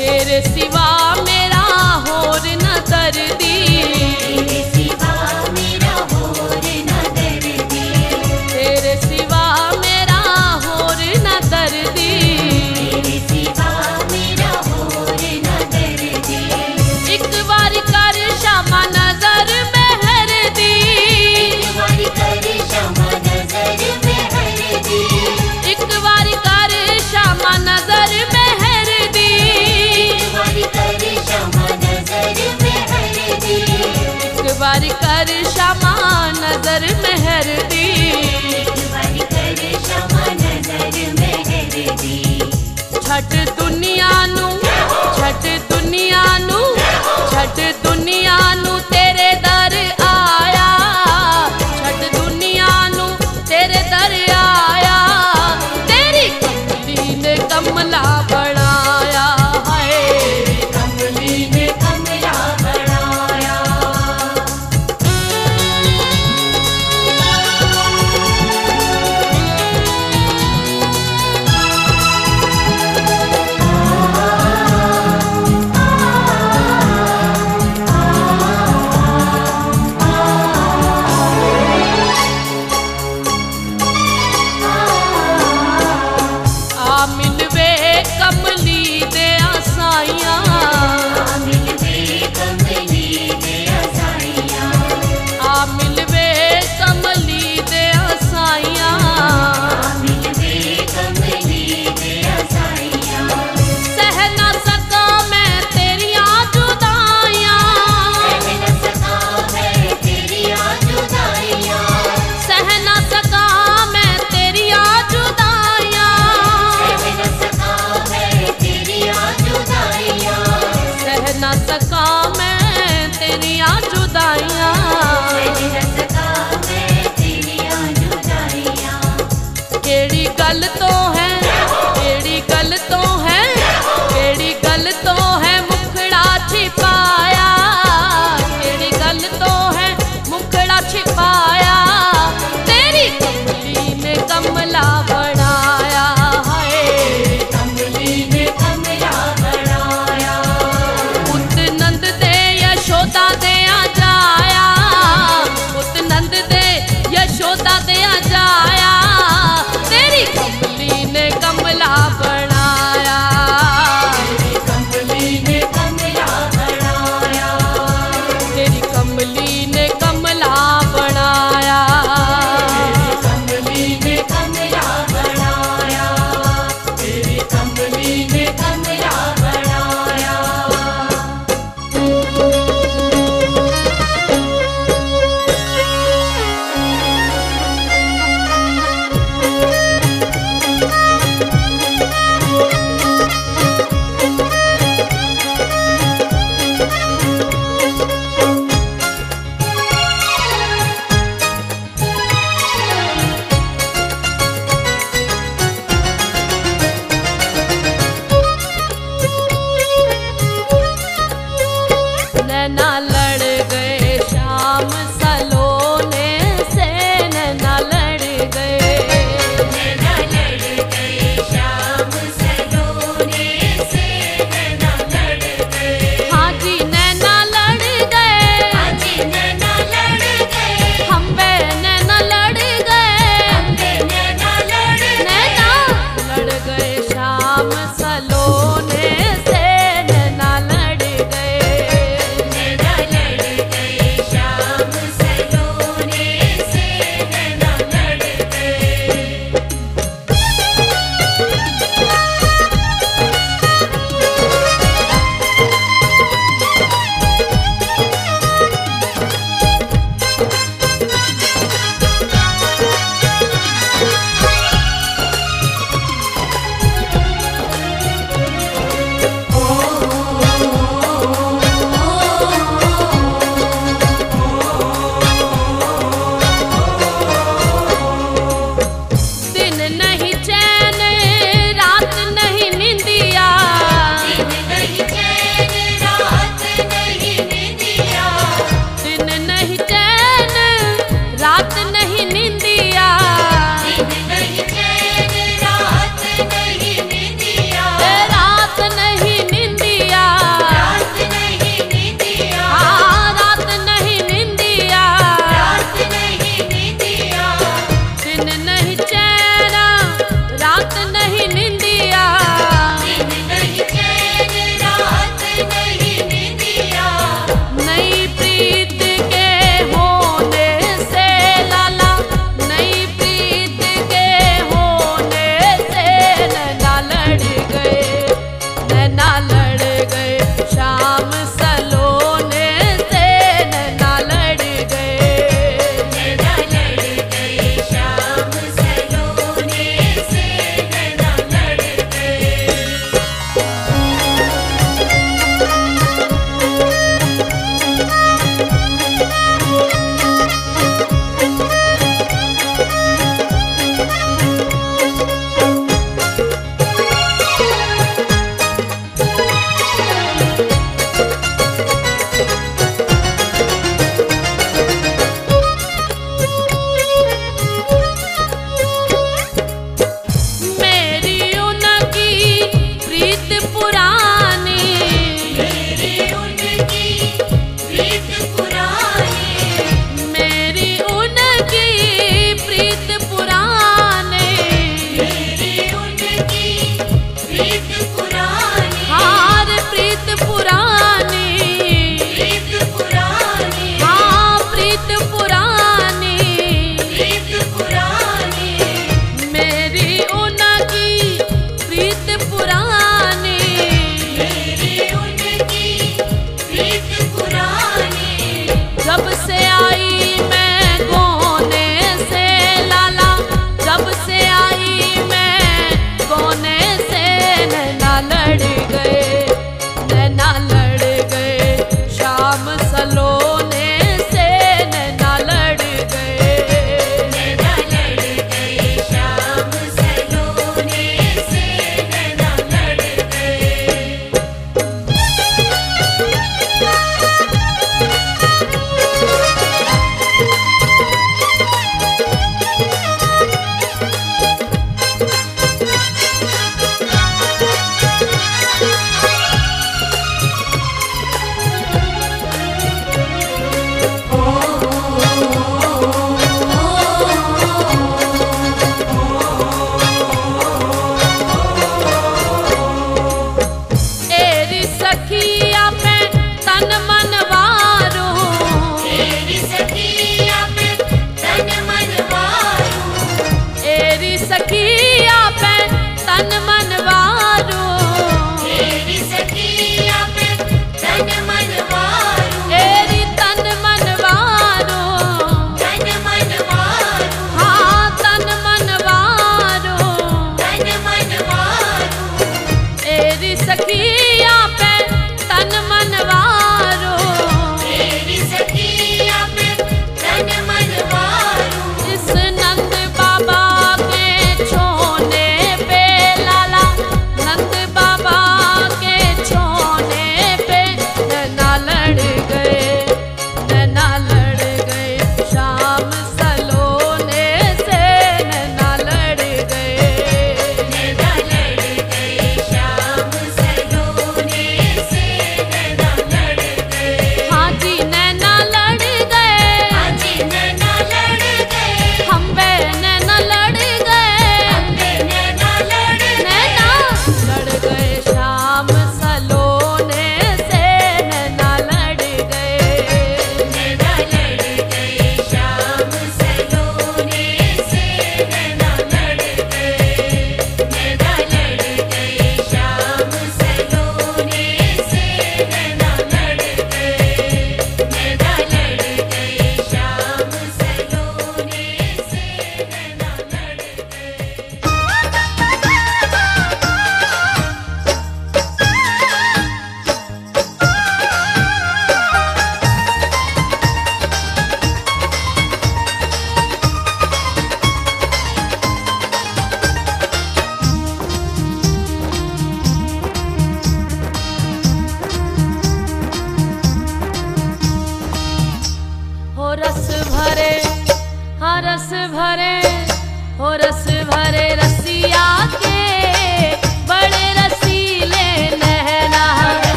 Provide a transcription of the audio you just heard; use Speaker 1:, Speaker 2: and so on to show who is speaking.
Speaker 1: तेरे सिवा मेरा होर न दर्दी। शमा नज़र मेहर दी। छठ दुनिया नु छठ दुनिया नू छठ दुनिया नु तेरे दर आया। छठ दुनिया नु तेरे दर आया। तेरी कमली ने कमला